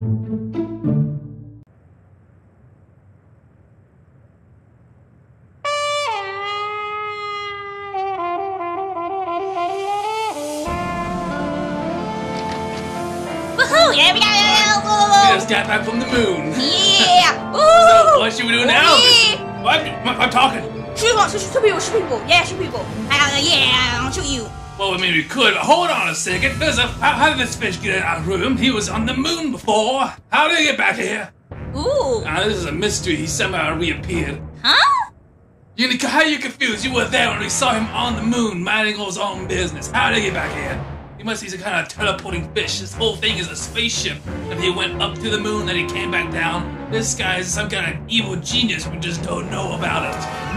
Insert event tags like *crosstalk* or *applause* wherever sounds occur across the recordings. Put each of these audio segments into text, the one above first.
Woohoo! Yeah, we just got back from the moon. Yeah! *laughs* So, what should we do now? Yeah. I'm, I'm talking. Shoot, shoot, shoot people, shoot people. Yeah, shoot people. Uh, yeah, I'll shoot you. Well, I mean, we could. Hold on a second. There's a. How, how did this fish get in our room? He was on the moon before. How did he get back here? Ooh. Now, this is a mystery. He somehow reappeared. Huh? You, how are you confused? You were there when we saw him on the moon minding his own business. How did he get back here? He must be some kind of teleporting fish. This whole thing is a spaceship. And he went up to the moon, then he came back down. This guy is some kind of evil genius. We just don't know about it.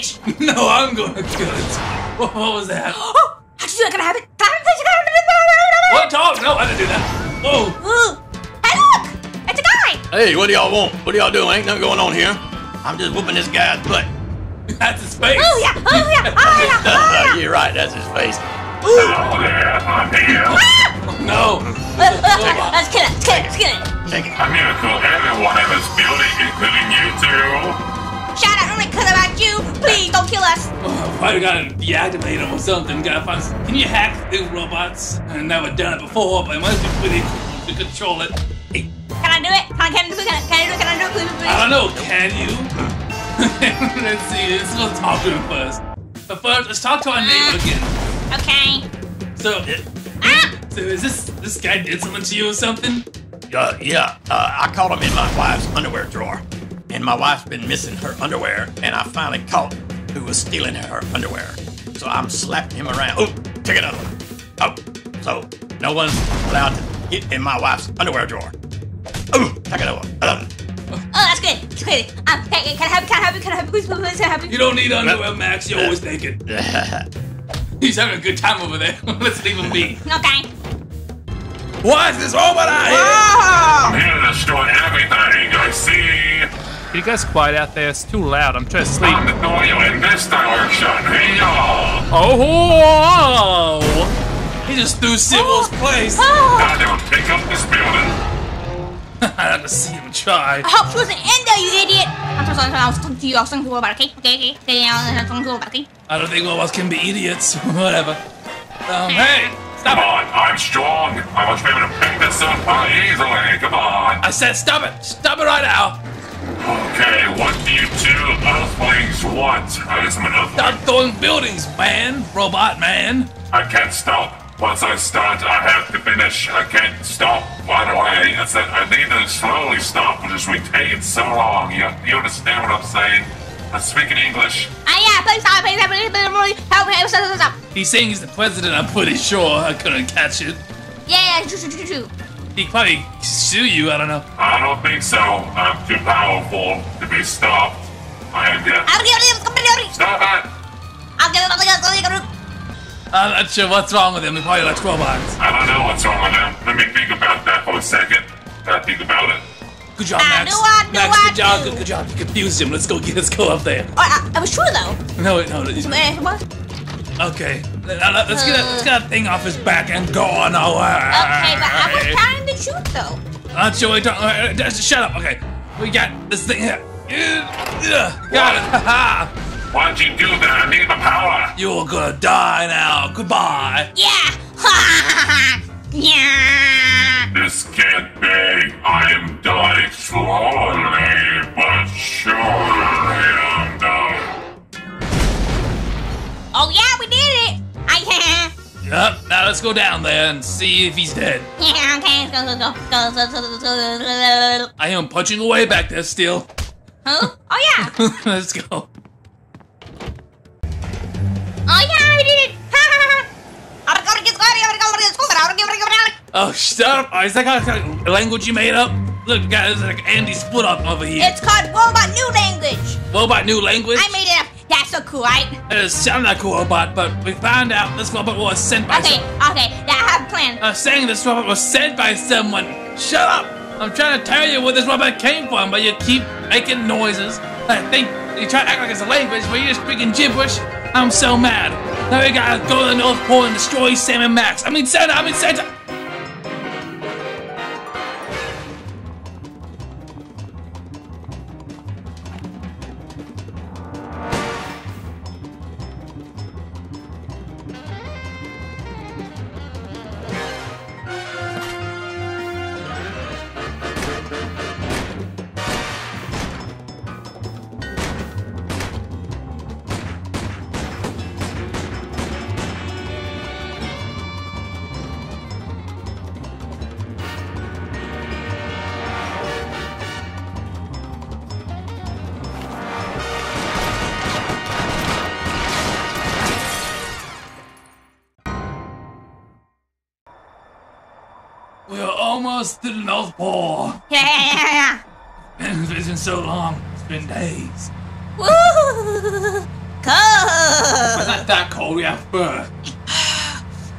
Fish. *laughs* no, I'm gonna kill it. What, what was that? *gasps* Oh! How'd you do that? Can I have it? Can I have it? Can I it? What talk? No, I didn't do that. Whoa. Ooh. Hey, look! It's a guy! Hey, what do y'all want? What do y'all doing? Ain't nothing going on here. I'm just whooping this guy's butt. *laughs* That's his face. Oh, yeah! Oh, yeah! *laughs* Oh, yeah! Oh, yeah! You're right, that's his face. Hello there, I'm here. No. Uh, uh, Let's kill it! Let's kill it! Let's kill it! Take it. I'm here to kill everyone in this building, including you two. Shout out only because about you! Please don't kill us! Oh, Probably gotta deactivate him or something. Gotta find. Some, can you hack these robots? I've never done it before, but it must be pretty cool to control it. Hey, Can I do it? Can I, can I do it? Can I, can I do it? Can I do it? Please, please. I don't know. Can you? *laughs* let's see. Let's go talk to him first. But first, let's talk to our neighbor again. Okay. So, Ah! so is this this guy did something to you or something? Uh, yeah, uh, I caught him in my wife's underwear drawer. And my wife's been missing her underwear, and I finally caught who was stealing her underwear. So I'm slapping him around. Oh, take another one. Oh, so no one's allowed to get in my wife's underwear drawer. Oh, take another one. Uh, Oh, that's good. That's good. Um, can, can I have? Can I have? Can I have? Please, please, please, can I have? You don't need underwear, Max. You're always naked. *laughs* He's having a good time over there. *laughs* let's leave him be. *laughs* Okay. Why is this robot out here? Oh! I'm here to destroy everything I see. Can you guys quiet out there? It's too loud. I'm trying to sleep. I'm annoy you in this direction. Hey y'all. Oh! He just threw Sybil's place. Oh! Now don't take up this building. I'd like to see him try. I hope she wasn't in there, you idiot! I'm so sorry, I was talking to you, I was talking to you about it, okay? Okay, okay, okay, I was talking to you about it, okay? I don't think robots can be idiots. *laughs* Whatever. Um, hey, stop Come it. on, I'm strong. I must be able to pick this up easily. Come on. I said stop it. Stop it right now. Okay, what do you two earthlings want? I guess I'm an earthling. Stop throwing buildings, man. Robot man. I can't stop. Once I start, I have to finish. I can't stop right away. It's that I need to slowly stop, which is we taking so long. You, you understand what I'm saying? I'm speaking English. Ah, yeah, please stop, please stop, please, please, please, help me, stop, stop, stop. He's saying he's the president. I'm pretty sure. I couldn't catch it. Yeah, yeah, shoot, shoot, shoot, shoot. He probably sue you. I don't know. I don't think so. I'm too powerful to be stopped. I am dead. I'll get it, come on, Stop it! I'll get it, I'll get it, I'll get it. I'm not sure what's wrong with him. He probably likes robots. I don't know what's wrong with him. Let me think about that for a second. Gotta think about it. Good job, I Max. do, I do, Max, I good job. do. Good, good job. You confused him. Let's go. Get, *laughs* let's go up there. Oh, I, I was true, though. No, no. no, he's- Eh, what? Okay. Let- Let's get a, let's get a thing off his back and go on our way. Okay, but I was trying to shoot, though. Not sure we don't. Uh, just shut up. Okay. We got this thing here. Uh, got it. Haha. Why'd you do that? I need the power. You're gonna die now. Goodbye. Yeah! *laughs* yeah! This can't be. I am dying slowly, but surely. Oh, yeah, we did it! I, *laughs* Yep. Now let's go down there and see if he's dead. *laughs* yeah, okay, let's go, go, go, go, go, go, go, go, go. I am punching away back there still. Huh? Oh, yeah! *laughs* let's go. Oh, yeah, we did it! Oh, shut up. Is that kind of language you made up? Look, guys, like Andy split up over here. It's called Robot New Language. Robot new language? I made it up. That's so cool, right? It sounded like a robot, but we found out this robot was sent by Okay, some- okay, yeah, I have a plan. uh, saying this robot was sent by someone. Shut up! I'm trying to tell you where this robot came from, but you keep making noises. I think you try to act like it's a language, but you're just speaking gibberish. I'm so mad. Now we gotta go to the North Pole and destroy Sam and Max. I mean Santa. I mean Santa. Days. yeah. Woo! It's Cool. not that cold. We have fur.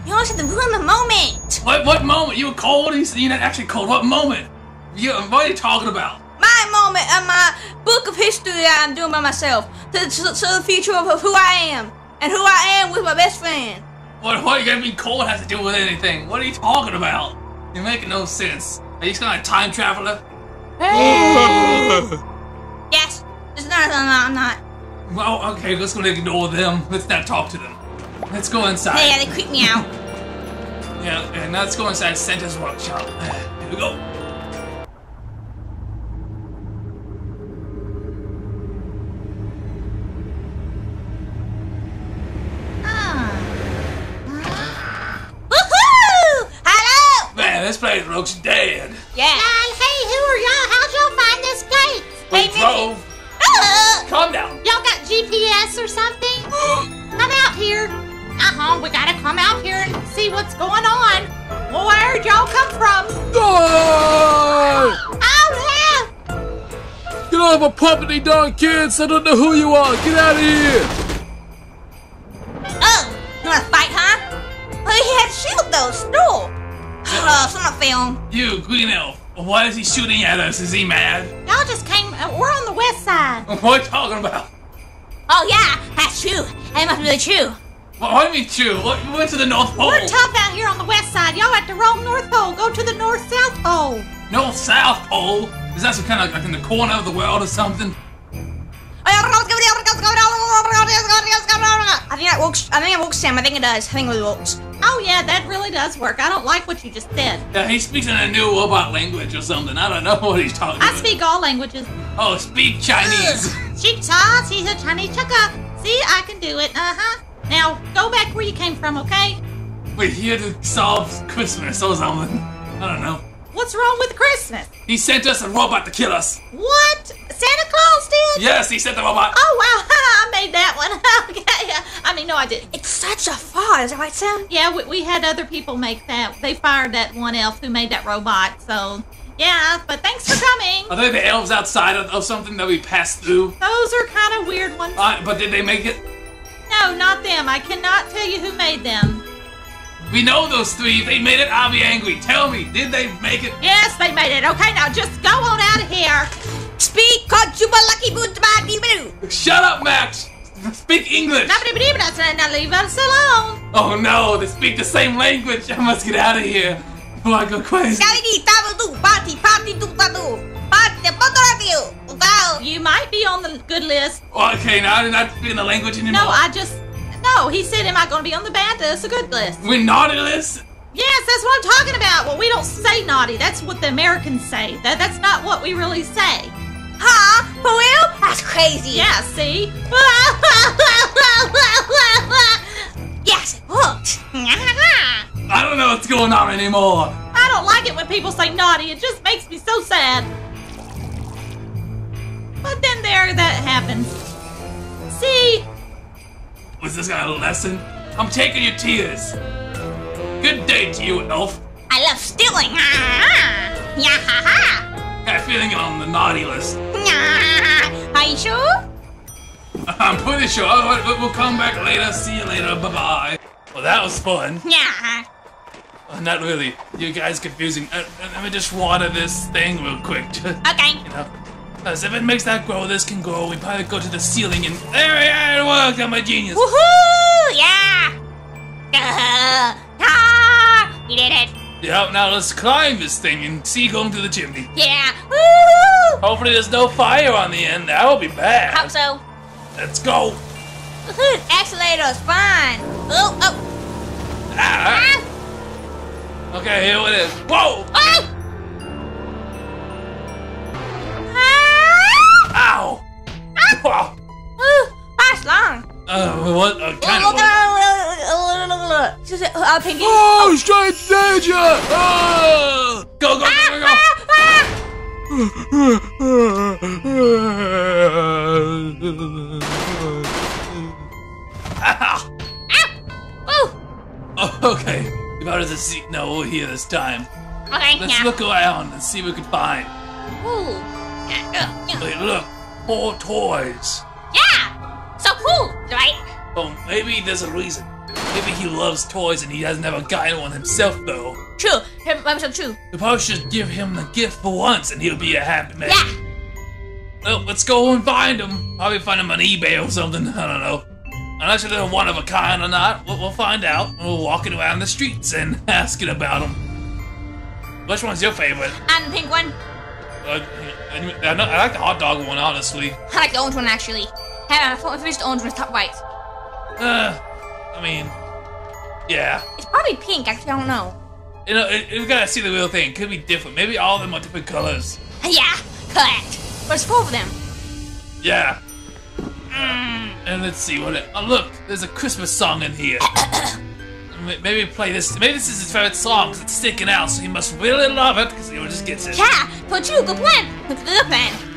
You almost had to ruin the moment. What? What moment? You were cold? You said you're not actually cold. What moment? You, what are you talking about? My moment and my book of history that I'm doing by myself to, to, to the future of, of who I am and who I am with my best friend. What? What? You gotta be cold has to do with anything? What are you talking about? You're making no sense. Are you some kind of time traveler? Yes. *laughs* It's no, no, I'm not. Well, okay. Let's go ignore them. Let's not talk to them. Let's go inside. Yeah, yeah, they creep me out. *laughs* Yeah, and let's go inside Santa's workshop. *sighs* Here we go. Ah. Woohoo! Hello! Man, this place looks dead. Yeah. hey, who are y'all? How'd y'all find this gate? We Hey, drove. GPS or something? *gasps* come out here. Uh-huh, we gotta come out here and see what's going on. Well, where'd y'all come from? Die! Oh, Get off my property, darn kids! I don't know who you are! Get out of here! Oh, you wanna fight, huh? Oh, he had a shield though, still. Oh, it's not film. You, Green Elf. Why is he shooting at us? Is he mad? Y'all just came, uh, we're on the west side. What are you talking about? Oh yeah, that's true. That must be really true. What, what do you mean true? What, we went to the North Pole. We're tough out here on the west side. Y'all at the wrong North Pole. Go to the North-South Pole. North South Pole? Is that some kind of like in the corner of the world or something? I think that works. I think it works, Sam. I think it does. I think it works. Oh, yeah, that really does work. I don't like what you just said. Yeah, he speaks in a new robot language or something. I don't know *laughs* what he's talking about. I about. speak all languages. Oh, speak Chinese. She's a Chinese chaka. See, I can do it. Uh huh. Now go back where you came from, okay? We're here to solve Christmas or something. I don't know. What's wrong with Christmas? He sent us a robot to kill us. What? Santa Claus did? Yes, he sent the robot. Oh wow, *laughs* I made that one. *laughs* okay. I mean, no, I didn't. It's such a fraud. Is that right, Sam? Yeah, we, we had other people make that. They fired that one elf who made that robot. So yeah, but thanks for coming. Are they the elves outside of, of something that we passed through? Those are kind of weird ones. Uh, but did they make it? No, not them. I cannot tell you who made them. We know those three. If they made it, I'll be angry. Tell me, did they make it? Yes, they made it. Okay, now just go on out of here. Speak, Kochuba Lucky Boot Boo. Shut up, Max. Speak English. Now leave us alone. Oh no, they speak the same language. I must get out of here before I go crazy. Kali tabu tu party party tu tatu. Party potoratu. Utao. You might be on the good list. Okay, now I'm not speaking the language anymore. No, I just. No, he said, Am I going to be on the bad list, a good list? We're naughty list. Yes, that's what I'm talking about. Well, we don't say naughty. That's what the Americans say. That, that's not what we really say. Huh? For real? That's crazy. Yeah, see? *laughs* Yes, it worked. I don't know what's going on anymore. I don't like it when people say naughty. It just makes me so sad. But then there that happens. See? Was this guy a lesson? I'm taking your tears. Good day to you, Elf. I love stealing. Yeah, ha ha. Got a feeling on the naughty list. Are you sure? *laughs* I'm pretty sure. We'll we'll come back later. See you later. Bye bye. Well, that was fun. Yeah. Uh, not really. You guys confusing. Uh, uh, let me just water this thing real quick. *laughs* Okay. you know. Because if it makes that grow, this can grow. We probably go to the ceiling and there we are. Worked. I'm a genius. Woohoo! Yeah! ah! You did it! Yep. Now let's climb this thing and see going through the chimney. Yeah! Woohoo! Hopefully there's no fire on the end. That would be bad. Hope so. Let's go. Woohoo! Accelerator's fine. Oh, oh. Ah. Ah! Okay, here it is. Whoa! Oh! Ah! Ow! Wow. That's long. Uh, what? Uh, kind Look, of. look, look, look, look, look, look. Just, uh, Pinky. Oh, strange danger! Ah! Go, go, go, go, go. Ah! Ow. Ooh! Oh, okay. We better to seat No, we're here this time. Okay, Let's yeah. look around and see what we can find. Ooh. Wait, look. More toys. Yeah! Cool, right? Oh, maybe there's a reason. Maybe he loves toys and he has never gotten one himself, though. True. Him- I'm so true. We probably should give him the gift for once and he'll be a happy man. Yeah. Well, let's go and find him. Probably find him on eBay or something. *laughs* I don't know. Unless they're one of a kind or not, we'll, we'll find out. We're walking around the streets and *laughs* asking about them. Which one's your favorite? And the pink one. Uh, I like the hot dog one, honestly. I like the orange one actually. Hey, I thought I finished the orange. It's top right. Uh, I mean, yeah. It's probably pink. Actually, I don't know. You know, it, we gotta see the real thing. It could be different. Maybe all of them are different colors. Yeah, correct. It's four of them. Yeah. And let's see what it. Oh, look, there's a Christmas song in here. *coughs* Maybe play this. Maybe this is his favorite song 'cause it's sticking out, so he must really love it because he just gets it. Yeah, but you, good plan. Good, good plan.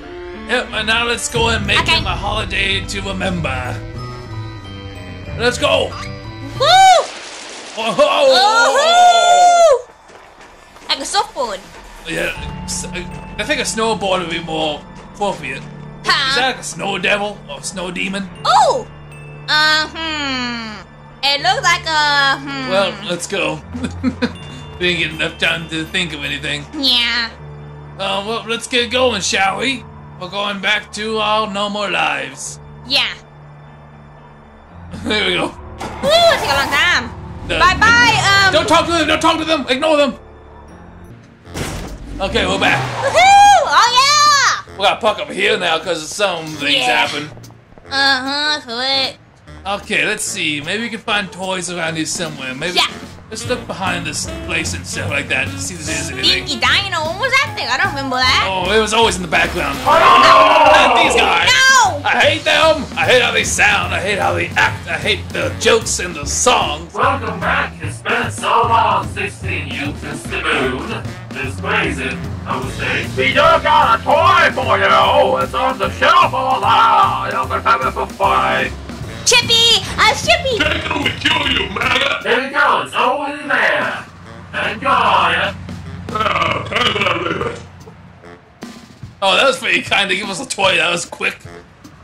Yep, and now let's go and make Okay. him a holiday to remember. Let's go! Woo! Oh, oh, Woohoo! Like a surfboard. Yeah, s- I think a snowboard would be more appropriate. Is that like a snow devil or a snow demon? Oh! Uh, hmm. It looks like a, hmm. Well, let's go. *laughs* Didn't get enough time to think of anything. yeah. Uh, well, let's get going, shall we? We're going back to our normal lives. Yeah. *laughs* there we go. Woo, it took a long time. Done. Bye bye, um. Don't talk to them. Don't talk to them. Ignore them. Okay, we're back. Woohoo! Oh, yeah! We got Puck up here now because some things Yeah. happen. Uh huh, correct. Okay, let's see. Maybe we can find toys around here somewhere. Maybe Yeah. Let's look behind this place and stuff like that to see if there's anything. Dinky Dino, what was that thing? I don't remember that. Oh, it was always in the background. Oh, Not these guys. No! I hate them. I hate how they sound. I hate how they act. I hate the jokes and the songs. Welcome back. It's been so long since seen you since the moon. It's crazy. I was saying. We just got a toy for you. It's on the shelf all out. You can have it for five. Chippy! Uh, Chippy! Take it to kill you, man. There you go. It's over there. Enjoy. Oh, that was pretty kind to give us a toy. That was quick.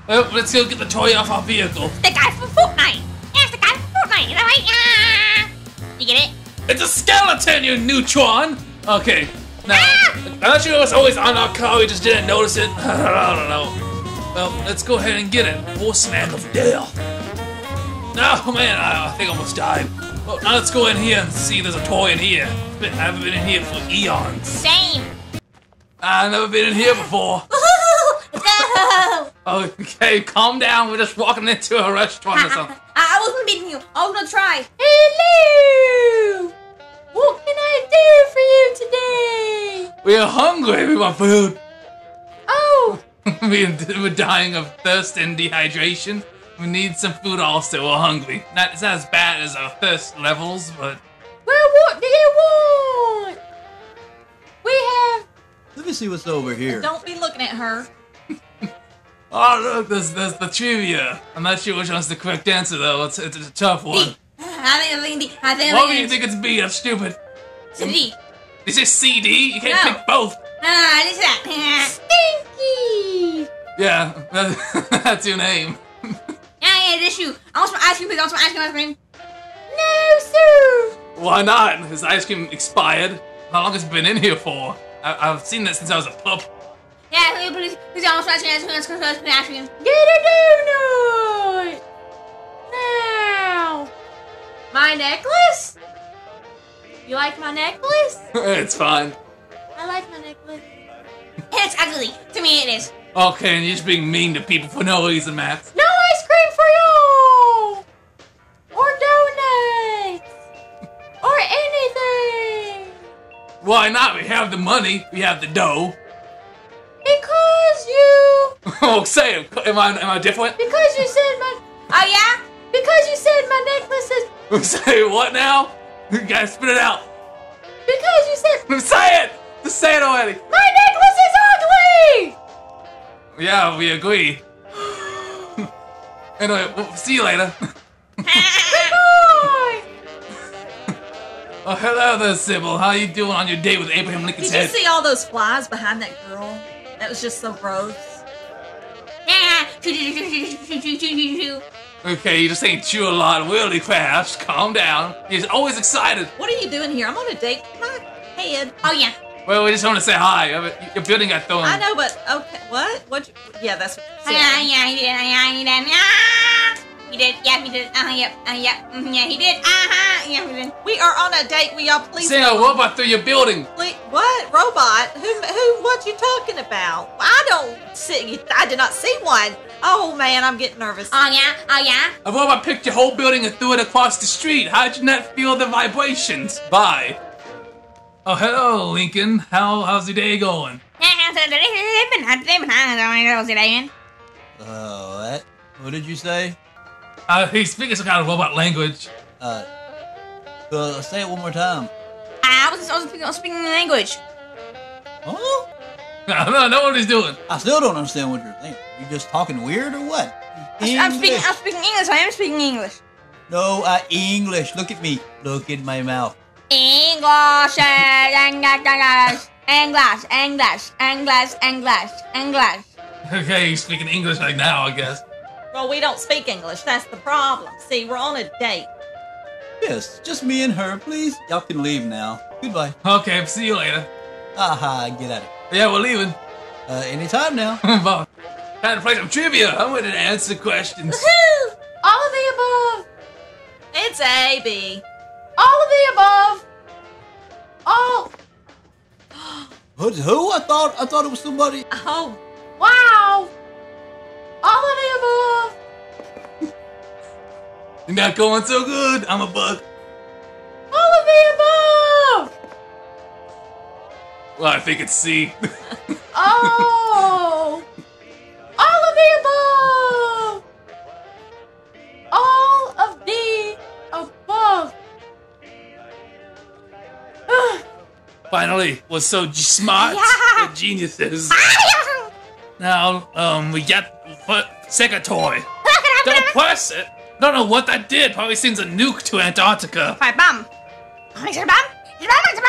Well, let's go get the toy off our vehicle. The guy from Fortnite! Yeah, it's the guy from Fortnite, is that right? Yeah! You get it? It's a skeleton, you neutron. Okay. Now, Ah! I'm not sure it was always on our car. We just didn't notice it. *laughs* I don't know. Well, let's go ahead and get it. Horseman of Death. Oh man, I, I think I almost died. Well, now let's go in here and see. There's a toy in here. Been- I haven't been in here for eons. Same. I've never been in here before. Woohoo! *laughs* No! Okay, calm down. We're just walking into a restaurant or *laughs* something. I wasn't beating you. I was gonna try. Hello! What can I do for you today? We are hungry. We want food. Oh! *laughs* we, we're dying of thirst and dehydration. We need some food also. We're hungry. Not, it's not as bad as our thirst levels, but Well, what do you want? We have. Let me see what's over here. Don't be looking at her. *laughs* oh look, there's there's the trivia. I'm not sure which one's the correct answer though. It's it's a tough one. B. *laughs* I think I think D. I think What I do you think think it's B? That's stupid. it's D. Is it CD? You can't No. pick both. Ah, this is that. Stinky. Yeah, that- that's your name. Yeah, yeah, this you. I want some ice cream, please. I want some ice cream, ice cream. No, sir. Why not? His ice cream expired. How long has it been in here for? I, I've seen that since I was a pup. Yeah, please, please don't scratch me. Scratch me. Scratch me. Get a donut! Now! My necklace? You like my necklace? it's fine. I like my necklace. It's ugly. To me, it is. Oh, okay, and you're just being mean to people for no reason, Max. No ice cream for you! Or donuts! *laughs* Or anything! Why not? We have the money. We have the dough. Because you... *laughs* oh, say it. Am I, am I different? Because you said my... Oh yeah. Because you said my necklace is... *laughs* say what now? You gotta spit it out. Because you said... Say it! Just say it already. My necklace is ugly! Yeah, we agree. *gasps* anyway, see you later. Goodbye! *laughs* oh, hello there, Sybil. How you doing on your date with Abraham Lincoln? Did you head? see all those flies behind that girl? That was just so gross. *laughs* Okay, you just ain't chew a lot really fast. Calm down. He's always excited. What are you doing here? I'm on a date. Come on. Hey, Ed. Oh, yeah. Well, we just want to say hi. Your building got thrown. I know, but okay. What? What? You, yeah, that's what you Yeah, said. yeah, he did. Yeah, he did. Yeah. He did. Yeah, he did. Uh huh. Yep. Uh, yeah. mhm, Yeah, he did. Uh huh. Yeah, he did. We are on a date. Will y'all please? Say a robot through your building. Please- What robot? Who? Who? What you talking about? I don't see. I did not see one. Oh man, I'm getting nervous. Oh yeah. Oh yeah. A robot picked your whole building and threw it across the street. How'd you not feel the vibrations? Bye. Oh, hello, Lincoln. How how's your day going? *laughs* Uh, what? What did you say? Uh, he's speaking some kind of robot language. Uh, uh, say it one more time. I was, I was speaking, I was speaking language. Huh? *laughs* I don't know what he's doing. I still don't understand what you're saying. You just talking weird or what? I'm speaking, English. I'm speaking English. I am speaking English. No, uh, English. Look at me. Look in my mouth. English, English, English, English, English, English, English. Okay, he's speaking English like now, I guess. Well, we don't speak English. That's the problem. See, we're on a date. Yes, just me and her, please. Y'all can leave now. Goodbye. Okay, see you later. Aha, get out of here. Yeah, we're leaving. Uh, anytime now. *laughs* Bye. Time to play some trivia. I'm ready to answer questions. All of the above! It's A B. All of the above! All... Who? who? I thought I thought it was somebody. Oh, Wow! All of the above! You're not going so good. I'm a bug. All of the above! Well, I think it's C. *laughs* Oh! All of the above! All of the above! *gasps* Finally, we're so g- smart. Yeah. We're geniuses. *laughs* Now, um, we got second toy. *laughs* Don't press it. I Don't know what that did. Probably sends a nuke to Antarctica. Bum. It's a. It's a. It's a.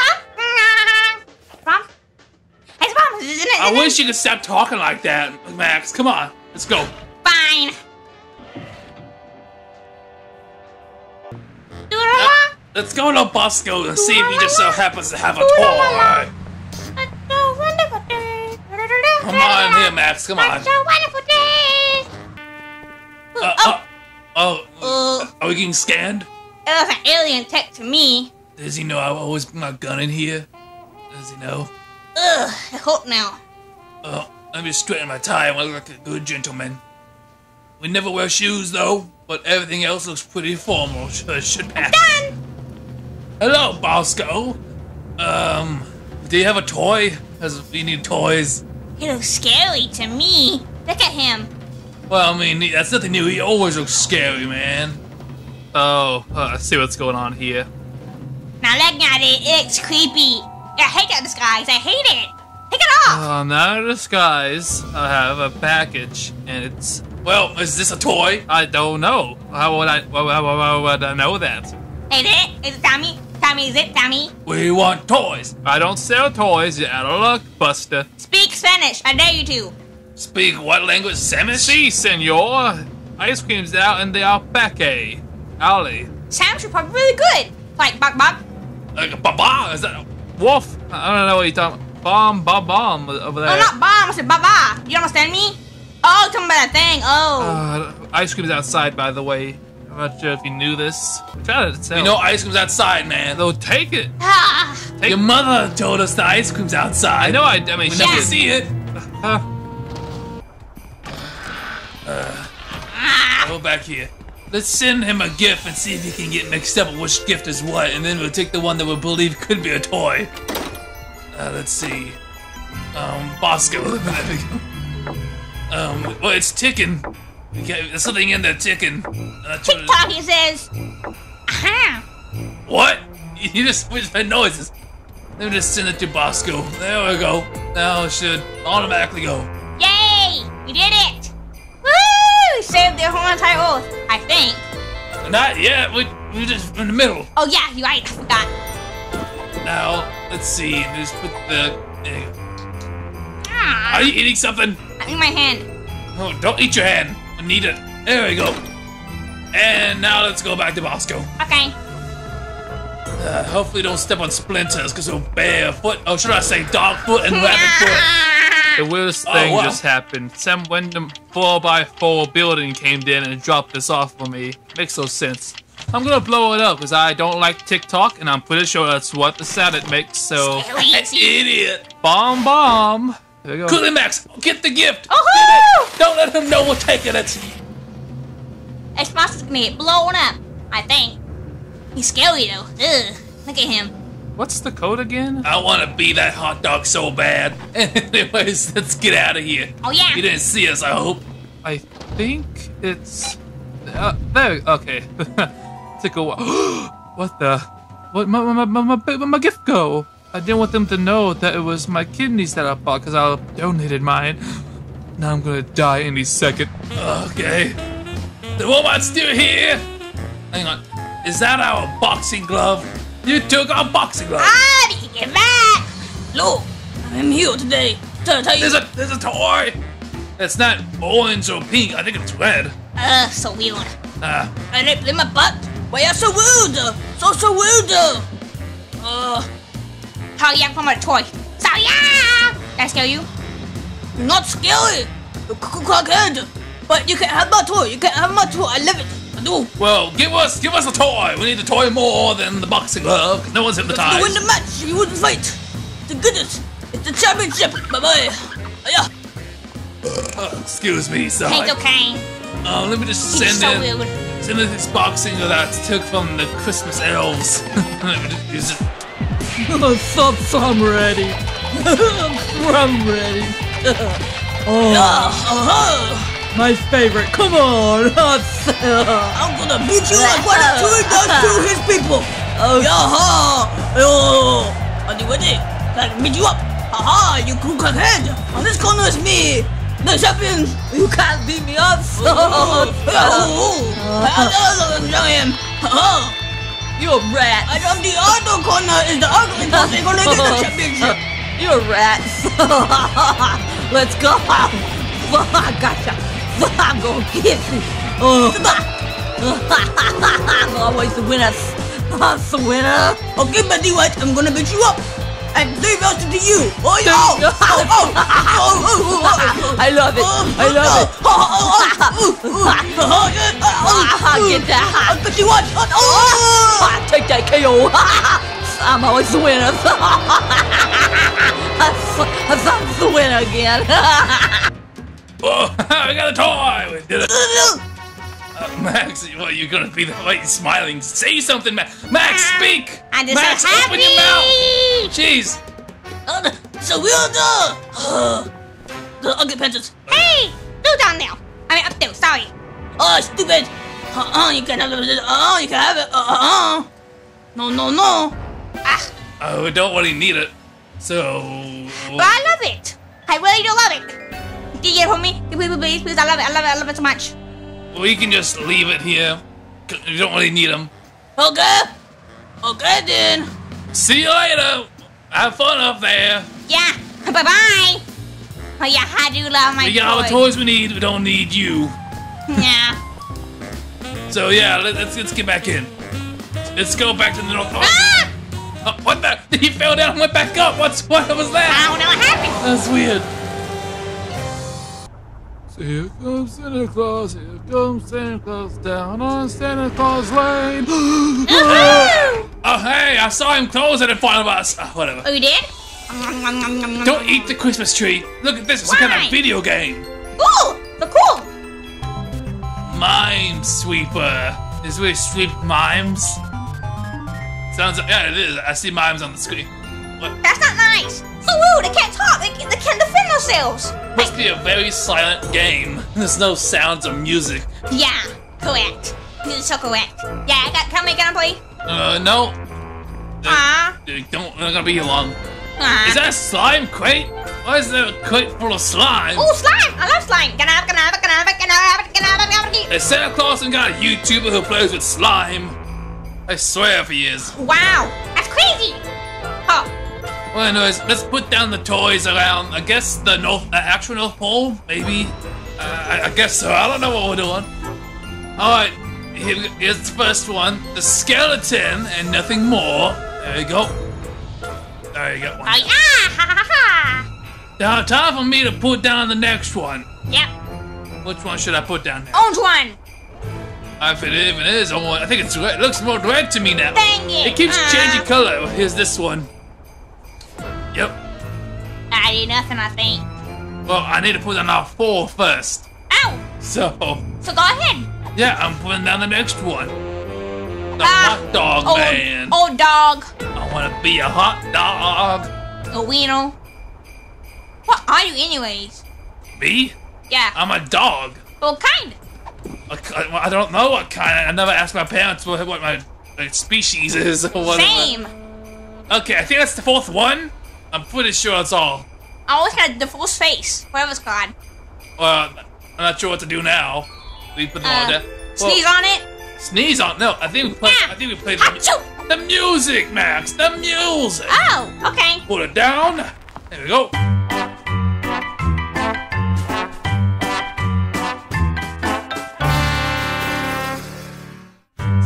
It's a bum. I wish you could stop talking like that, Max. Come on, let's go. Fine. Let's go to Bosco and see if he just so happens to have a toy. Come on here, Max. Come on. Wonderful day. Uh, uh, oh, Uh, are we getting scanned? it was an alien tech to me. Does he know I always put my gun in here? Does he know? Ugh, I hope now. Oh, let me just straighten my tie and look like a good gentleman. We never wear shoes though, but everything else looks pretty formal. Should, should pass. Done. Hello, Bosco. Um, do you have a toy? Cause we need toys. He looks scary to me. Look at him. Well, I mean, that's nothing new. He always looks scary, man. Oh, uh, I see what's going on here. Now look at it. It's creepy. I hate that disguise. I hate it. Take it off. Uh, now in disguise, I have a package, and it's. Well, is this a toy? I don't know. How would I? How, how, how would I know that? Is it? Is it Tommy? Tommy, is it Tommy? We want toys. I don't sell toys. You're out of luck, Buster. Speak Spanish. I dare you to. Speak what language? Samish? Si, senor. Ice cream's out in the alpaca. Alley. Sounds are probably really good. Like bok bok. Like a baba? Is that a wolf? I don't know what you're talking about. bomb, bomb, bomb over there. Oh, not bomb. I said baba. You understand me? Oh, talking about that thing. Oh. Uh, ice cream's outside, by the way. I'm not sure if you knew this. Try to tell. You know ice cream's outside, man. Though, take it. Ah, Take Your mother told us the ice cream's outside. I know. I. I mean, We she never did. see it. Uh, Go back here. Let's send him a gift and see if he can get mixed up with which gift is what, and then we'll take the one that we believe could be a toy. Uh, let's see. Um, Bosco. *laughs* *laughs* um, well, it's ticking. Okay, There's something in there ticking. Uh, TikTok, he says. Aha. What? *laughs* You just we just made noises. Let me just send it to Bosco. There we go. Now it should automatically go. Yay! We did it! Woo! We saved the whole entire world, I think. Not yet. We we just in the middle. Oh, yeah, you're right. I forgot. Now let's see. Just put the. there you go. Ah, Are you eating something? In my hand. Oh, don't eat your hand. I need it. There we go. And now let's go back to Bosco. okay. Uh, hopefully, don't step on splinters, cause he'll barefoot. Oh, should I say dog foot and rabbit foot? the weirdest Oh, thing wow. just happened. Some random 4x4 building came in and dropped this off for me. Makes no sense. I'm gonna blow it up because I don't like TikTok, and I'm pretty sure that's what the sound it makes. So, *laughs* Idiot. bomb, bomb. There you go. Coolie Max, get the gift. Oh, Get it. Don't let him know we're taking it. It's monster's gonna get blown up. I think. He's scary though. Ugh. Look at him. What's the code again? I want to be that hot dog so bad. *laughs* Anyways, let's get out of here. Oh yeah. You didn't see us, I hope. I think it's. Uh, there. Okay. *laughs* Took a while. *gasps* what the? What? My, my, my, my, my, my gift go? I didn't want them to know that it was my kidneys that I bought because I donated mine. Now I'm gonna die any second. Okay. The robot's still here. Hang on. Is that our boxing glove? You took our boxing glove. Ah, get back! Look, I'm here today. Tell, tell you. There's a there's a toy. It's not orange or pink. I think it's red. Ugh, so weird. Uh, And they play my butt. Why you so rude? So, so rude. Uh, Hurry up from a toy. So yeah! That scare you? not scary. You c- crackhead. But you can have my toy. You can have my toy. I love it. I do. well, give us give us a toy. We need a toy more than the boxing glove. No one's hit the time. To win the match, you wouldn't fight. The goodness. It's the championship. Bye bye. Yeah. Uh, excuse me, sorry. It's okay. Uh, let me just send so in send in this boxing that I took from the Christmas elves. *laughs* Let me just use it. So I'm ready. *laughs* I'm ready. *laughs* oh, my favorite. Come on. *laughs* I'm gonna beat you like what a Chewie does to his people. Oh, yeah, Oh, are you ready? I can beat you up. Haha, you cool crackhead. On this corner is me. The champion. You can't beat me up. So. Oh, oh, oh. I am. Haha. You're a rat. And on the other corner is the ugly *laughs* person gonna get the championship. You're a rat. *laughs* Let's go. I gotcha. I'm gonna get you. Oh. I'm *laughs* always the winner. I'm the winner. Okay, Betty White, I'm gonna beat you up. And three belts to you. Oh. Oh, oh, oh, oh, oh, oh, oh. I love it. I love it. Get that. But you what? Oh, Ah, Take that KO. I'm always the winner. I'm the winner again. Oh, I got a toy. We did it. Uh, *laughs* Max, what you gonna be the you smiling? Say something, Max. Max, speak. I'm just Max, so happy! open your mouth. Jeez. so weird. *sighs* Uh, the ugly peasants. Hey! Do down there. I mean up there, sorry. Oh, stupid. Uh-uh, you can't have it. Uh-uh, you can have it. Uh-uh. No, no, no. Ah, Oh, we don't really need it. So. but I love it. I really do love it. Can you get it for me? Please, please, please. I love it. I love it. I love it so much. We can just leave it here. You don't really need them. Okay. Okay, then. See you later. Have fun up there. Yeah. Bye bye. Oh yeah, I do love my We got all the toys we need. We don't need you. *laughs* Yeah. So yeah, let, let's let's get back in. Let's go back to the north. Oh, Ah! Oh, what the? *laughs* He fell down and went back up. What's what was I that? don't know what happened. That's weird. Here comes Santa Claus, here comes Santa Claus down on Santa Claus Lane. *gasps* Oh, hey, I saw him close it in front of us. Oh, ah, whatever. Oh, you did? Don't eat the Christmas tree. Look at this. It's a kind of video game. Ooh, so cool. Mime Sweeper. Is we sweep mimes? Sounds like, yeah, it is. I see mimes on the screen. What? That's not nice. So rude. They can't talk. They, they can't defend themselves. Must be a very silent game. There's no sounds or music. Yeah, correct. Is so correct. Yeah, I got. Can I get please? Uh, no. Ah. Uh, don't, we're not gonna be here long. Ah. Is that a slime crate? Why is there a crate full of slime? Oh, slime! I love slime. Can I have, can I have, can I have, can I have, can I have, can I have, Is Santa Claus and got a YouTuber who plays with slime? I swear if he is. Wow, that's crazy. Oh, Well, anyways, let's put down the toys around. I guess the north, uh, actual North Pole, maybe. Uh, I, I guess so. I don't know what we're doing. All right, here, here's the first one: the skeleton and nothing more. There you go. There you go. oh yeah! Ha ha ha! Now, time for me to put down the next one. Yep. Which one should I put down next? Orange one. If it even is, I think it's red. It looks more red to me now. Dang it. It keeps Ah. changing color. Here's this one. Yep. I did nothing. I think. Well, I need to put down our four first. Ow. So, So go ahead. yeah, I'm putting down the next one. The Ah. hot dog Old, man. old dog. I want to be a hot dog. A wiener. What are you, anyways? Me? Yeah. I'm a dog. well, kind. A I don't know what kind. I never asked my parents what, what my, my species is or whatever. Same. Okay, I think that's the fourth one. I'm pretty sure that's all. I always got the full face. Whatever's called. Well, I'm not sure what to do now. We put them all Uh, down. sneeze Well, on it. Sneeze on? No, I think we played. Ah. I think we played the, the music, Max. The music. Oh, okay. Put it down. There we go.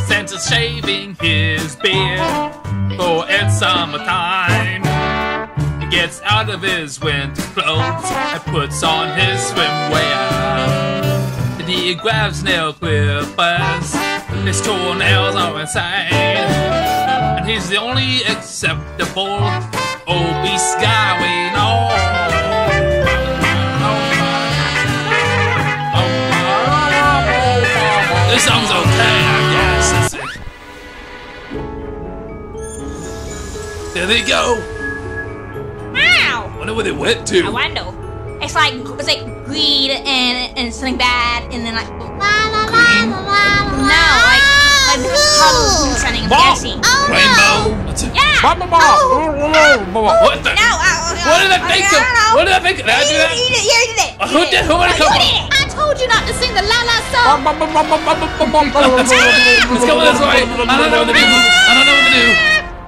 Santa's shaving his beard, for it's summertime. Gets out of his winter clothes and puts on his swimwear. Then he grabs nail clippers, his toenails are insane. And he's the only acceptable obese guy we know. This song's okay, I guess. There they go. Wow. Wonder where they went to. I to. wonder. It's like it's like greed and and something bad and then like la la la la la. No, like like different colors and something. I'm guessing. Rainbow. What's it? Yeah. What the? No. I, What did I think of? What did I think? Did I do that? You did it. You did it. Uh, who did? Who would it come You from? did it. I told you not to sing the la la song. It's coming this way. I don't know what to do. I don't know what to do.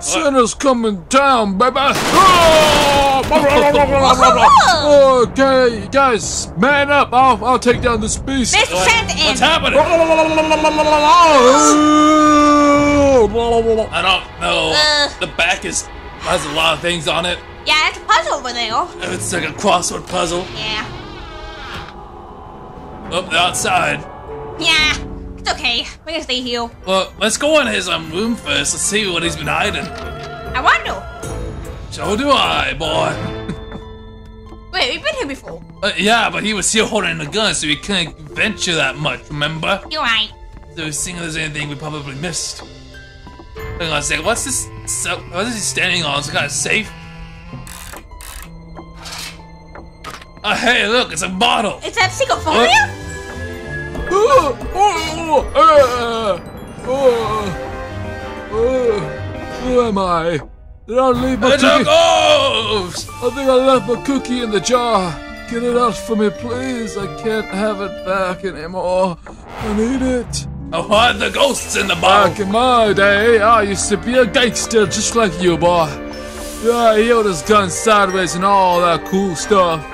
Santa's coming down, baby. Whoa. *laughs* okay, guys, man up. I'll, I'll take down this beast. Mr. Santa What's happening? *laughs* I don't know. Uh. The back is has a lot of things on it. yeah, it's a puzzle over there. It's like a crossword puzzle. Yeah. Up the outside. Yeah. It's okay. We can stay here. Well, let's go in his um, room first. Let's see what he's been hiding. I wonder. So do I, boy. *laughs* Wait, we've been here before. Uh, yeah, but he was still holding the gun, so he couldn't venture that much. Remember? You're right. So seeing if there's anything we probably missed. Hang on a second. What's this? So, what is he standing on? Some kind of safe? Oh, hey, look! It's a bottle. It's that secret phone What? here? Who am I? Did I leave my It's cookie? I think I left my cookie in the jar. Get it out for me, please. I can't have it back anymore. I need it. Oh, I want the ghosts in the Back in my day, I used to be a gangster just like you, boy. Yeah, he held his gun sideways and all that cool stuff.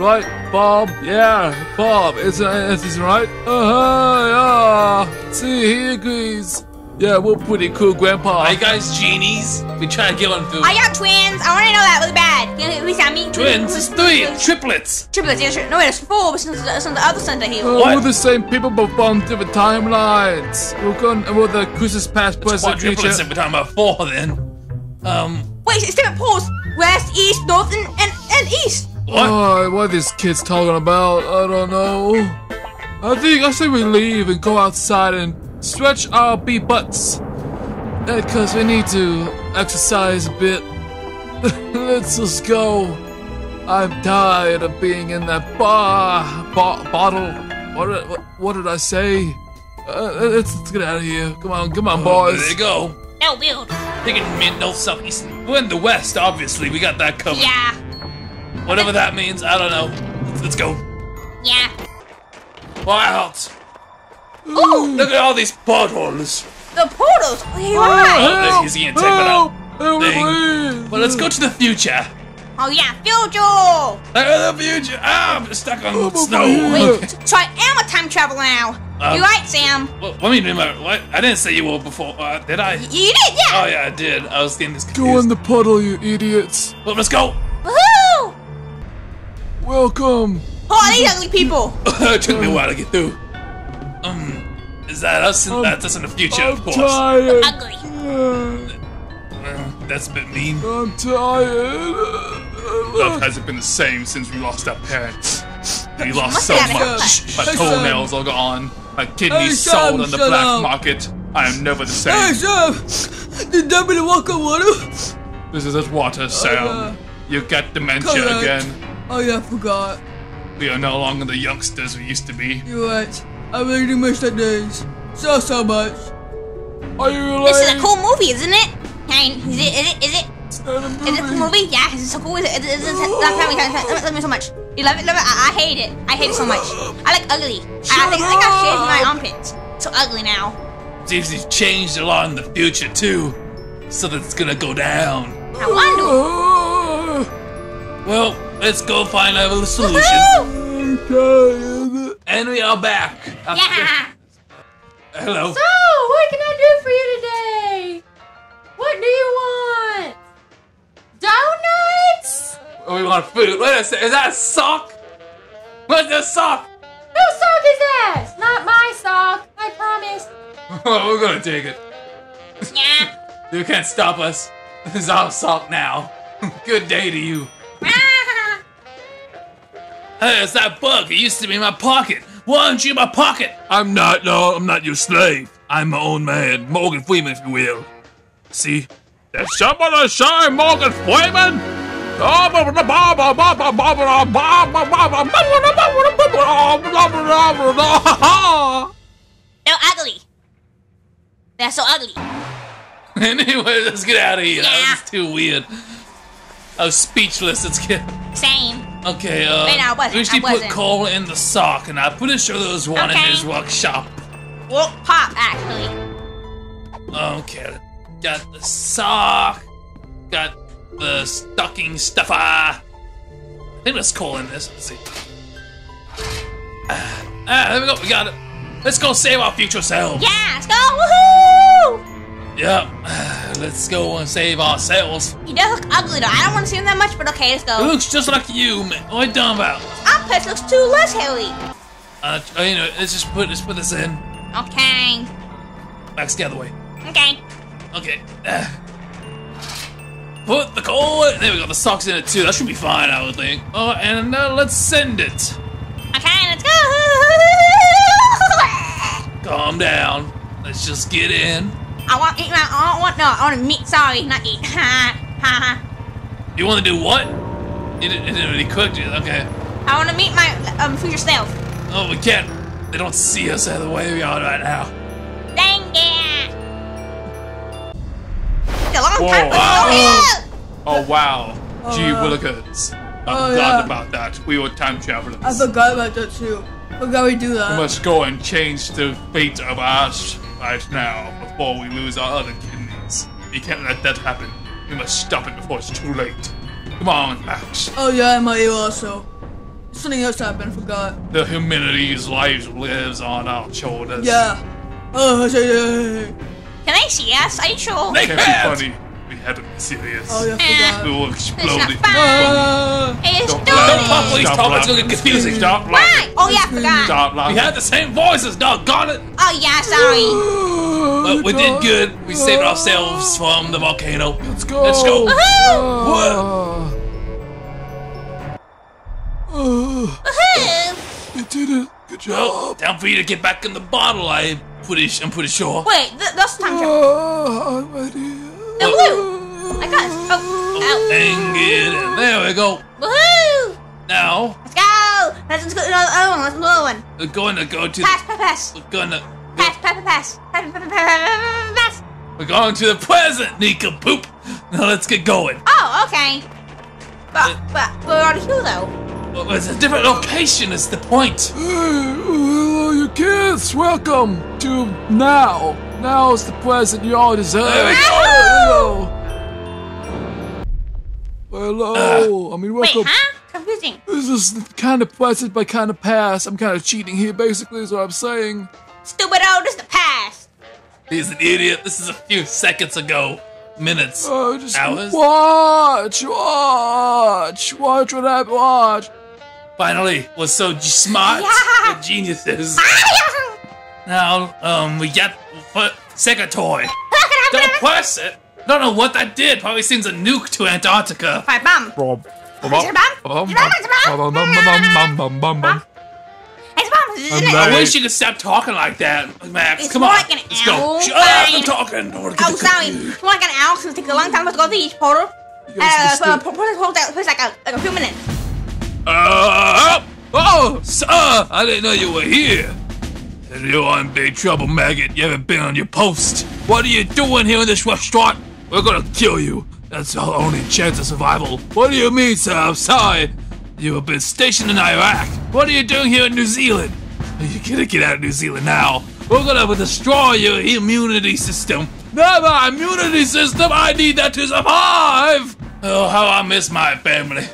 Right, Bob? Yeah, Bob. Isn't, isn't right? Uh-huh, yeah. See, he agrees. Yeah, we're pretty cool, Grandpa. Are you guys genies? We try to get one through. I got twins. I want to know that really bad. Can you please me? Twins, it's three, triplets. Triplets. Yeah, sure. No, wait, it's four. But since the, since the other son's are here. Uh, What? we're the same people, but from different timelines. We're going. We're the Christmas past, present, Quadruplets, future. and we're talking about four then. Um, Wait, it's different poles. West, east, north, and and, and east. What? Oh, what are these kids talking about? I don't know. I think I say we leave and go outside and stretch our bee butts. Because we need to exercise a bit. *laughs* Let's just go. I'm tired of being in that bar, bo- bottle. What did, what, what did I say? Uh, let's, let's get out of here. Come on, come on, Oh, there boys. you go. No, build. Thinking mid, north, south, east. We're in the west, obviously. We got that covered. Yeah, Whatever that means, I don't know. Let's, let's go. yeah. Wild. Ooh, Look at all these potholes. the portals. Oh, you're right. Oh, he's getting taken out. Help me, Thing. Well, let's go to the future. Oh yeah, future. Look at the future. Ah, I'm stuck on Oh, snow. my Okay. So I am a time traveler now. Um, you're right, Sam. Well, let me remember. What? I didn't say you were before. Uh, did I? You did, yeah. Oh yeah, I did. I was getting this confused. Go in the puddle, you idiots. Well, let's go. Woohoo! Welcome. Oh, these ugly people. *laughs* it took me a while to get through. Um, is that us? Um, that's us in the future, I'm of course. tired. Ugly. Uh, that's a bit mean. I'm tired. Love hasn't been the same since we lost our parents. We lost so have had a much. My Hey, toenails are gone. My Hey, kidneys Sam, sold on the black up. market. I am never the same. Hey, same. Sam! Did that mean walk on water? This is just water, Sam. yeah. You got dementia Correct. again. Oh yeah, I forgot. We are no longer the youngsters we used to be. You're right. I really do miss that days. So, so much. Are you alive? This is a cool movie, isn't it? Hey, is it? Is it? Is it? Is it a movie? Yeah, it's so cool. Is it? Is it? Is it love family. I love it so much. You love it? Love it? I, I hate it. I hate it so much. I like ugly. I, I think I think I shaved my armpits. So ugly now. Seems he's changed a lot in the future too, so that it's gonna go down. I wonder. Well, let's go find a solution. And we are back. *laughs* Yeah. Hello. So, what can I do for you today? What do you want? Donuts? Oh, we want food. Wait a second. Is that a sock? What's the sock? Whose sock is that? It's not my sock. I promise. *laughs* We're gonna take it. Yeah. *laughs* You can't stop us. This is our sock now. Good day to you. Ah. Hey, it's that bug. It used to be in my pocket. Why aren't you in my pocket? I'm not. No, I'm not your slave. I'm my own man, Morgan Freeman, if you will. See? Did somebody say Morgan Freeman? They're ugly. They're so ugly. anyway, let's get out of here. Yeah. That was too weird. I was speechless. Let's get. Same. Okay, uh. Wait, I wasn't, We actually I put wasn't. coal in the sock, and I'm pretty sure there was one in his workshop. Well, pop actually. Okay. Got the sock. Got the stocking stuffer. I think there's coal in this. Let's see. Ah, ah, there we go. We got it. Let's go save our future selves. Yeah, let's go. Woohoo! Yep. *sighs* Let's go and save ourselves. He does look ugly though. I don't want to see him that much, but okay, let's It go. looks just like you, man. What are you talking about? Armpits looks too less hairy. Uh, oh, you know, let's just put let's put this in. Okay. Max, the other way. Okay. Okay. *sighs* Put the coal. in- There we go. The socks in it too. That should be fine, I would think. Oh, and uh, let's send it. Okay, let's go. *laughs* Calm down. Let's just get in. I want to eat my. I don't want no. I want to meat. Sorry, not eat. Ha ha ha. You want to do what? You didn't, you didn't really cook it. Okay. I want to meet my um for yourself. Oh, we can't. They don't see us the way we are right now. Dang it. It's a long Whoa. time. Oh, yeah. Oh wow. Gee yeah. willikers. I Oh, forgot yeah. about that. We were time travelers. I forgot about that too. Forgot we do We must go and change the fate of us right now before we lose our other kidneys. We can't let that happen. We must stop it before it's too late. Come on, Max. Oh yeah, my ear also. Something else happened. Forgot. The humanity's lives lives on our shoulders. Yeah. Oh, I yeah. Can they see us? Are you sure? They Can't be funny. We had to be serious. Oh, yeah, Uh, We will it's explode not it. fun. Uh, It's Don't laugh. Don't pop, please Stop talk. It's gonna get confusing. Stop Why? laughing. Oh yeah, I forgot. Stop laughing. We had the same voices, doggone it. Oh yeah, sorry. *gasps* But we did good. We saved ourselves from the volcano. Let's go. Let's go. Woohoo! Woohoo! you did it. Good Well, job. time for you to get back in the bottle. I pretty, I'm pretty sure. Wait, th- that's time travel. Uh, I'm ready. The oh. blue. I got it. Oh, oh. Dang it! And there we go. Woohoo! Now Let's go. Let's, let's go to another one. Let's do another one. we're going to go to. Pass, pass, pass. We're gonna. Pass, pass, pass, pass. Pass, pass, pass, pass, pass. We're going to the present, Nika Poop. Now let's get going. Oh, okay. But, uh, but we're already here though. Well, it's a different location. Is the point? Hey, hello, you kids. Welcome to now. Now is the present you all deserve. There we go. Hello. Hello. I mean, Wait, welcome. huh? Confusing. This is kind of present by kind of past. I'm kind of cheating here, basically, is what I'm saying. Stupid old is the past. He's an idiot. This is a few seconds ago. Minutes. Oh, just Hours? watch, watch, watch what I watch. Finally, was so g- smart. Yeah. We're geniuses. Now, um, we got f- second toy. *laughs* Don't press it. Don't know what that did. Probably sends a nuke to Antarctica. Five bomb. Bum. It's not- I wish you could stop talking like that, Max. It's Come more on, like an let's go. owl. Shut up! Fine. I'm talking. Don't Oh, sorry. It's more like an hour since it takes a long time for us to go to each portal. You Uh, guys so, missed hold hold that place like a, like a few minutes. Uh, oh, sir, I didn't know you were here. You're in big trouble, maggot. You haven't been on your post. What are you doing here in this restaurant? We're gonna kill you. That's our only chance of survival. What do you mean, sir? I'm sorry. You've been stationed in Iraq. What are you doing here in New Zealand? You're gonna get out of New Zealand now. We're gonna destroy your immunity system. Not my immunity system. I need that to survive. Oh, how I miss my family.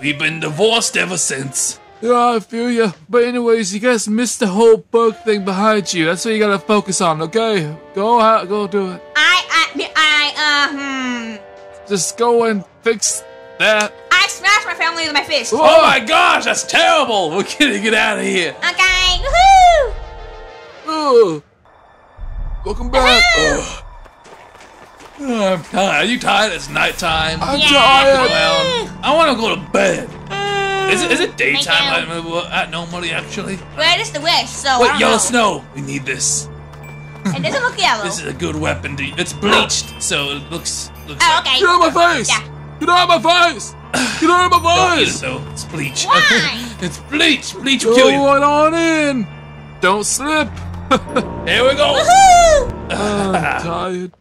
We've been divorced ever since. Yeah, I feel you. But anyways, you guys missed the whole bug thing behind you. That's what you gotta focus on, okay? Go out, go do it. I, I, I, uh, hmm. Just go and fix that. I smashed my family with my fist. Oh my gosh, that's terrible. *laughs* We're gonna get out of here. Okay, woohoo! Ugh. Welcome back. Ugh. Oh, I'm tired. Are you tired? It's nighttime. I'm Yeah. tired. Well, I want to go to bed. Is it, is it daytime Thank at, at normally, actually? Well, it's the wish, so I Wait, don't yellow know. snow. We need this. It doesn't look yellow. This is a good weapon. To, it's bleached, so it looks. looks oh, like- okay. Get out of my face! Yeah. Get out of my face! Get out of *sighs* Don't my eat it, face! though. It's bleach. Why? *laughs* it's bleach. Bleach will kill you. on, on in. Don't slip. *laughs* Here we go. Woohoo! I'm *laughs* tired.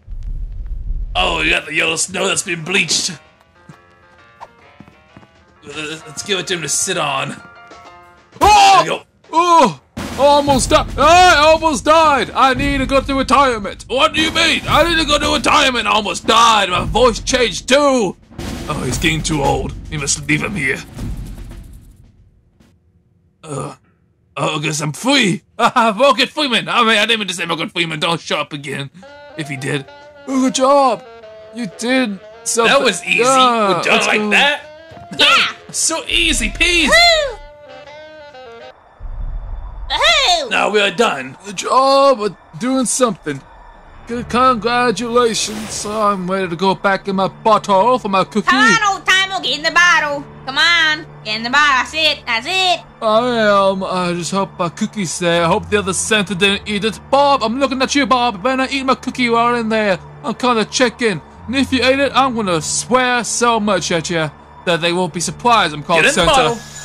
Oh, you got the yellow snow that's been bleached. Let's give it to him to sit on. Oh! Oh! Almost died. I almost died. I need to go to retirement. What do you mean? I need to go to retirement. I almost died. My voice changed too. Oh, he's getting too old. We must leave him here. Uh, oh, I guess I'm free. *laughs* Ah, Morgan Freeman. I mean, I didn't mean to say Morgan Freeman. Don't show up again. If he did. Oh, good job. You did something. That was easy. Yeah, done like that. Yeah! So easy peasy. Woo! Woohoo! Now we are done. Good job of doing something. Good, congratulations. I'm ready to go back in my bottle for my cookie. Come on, old timer, get in the bottle. Come on, get in the bottle. That's it. That's it. I am. I just hope my cookie's there. I hope the other Santa didn't eat it. Bob, I'm looking at you, Bob. You better not eat my cookie while in there. I'm kinda checking. And if you ate it, I'm gonna swear so much at you that they won't be surprised I'm called Get Santa.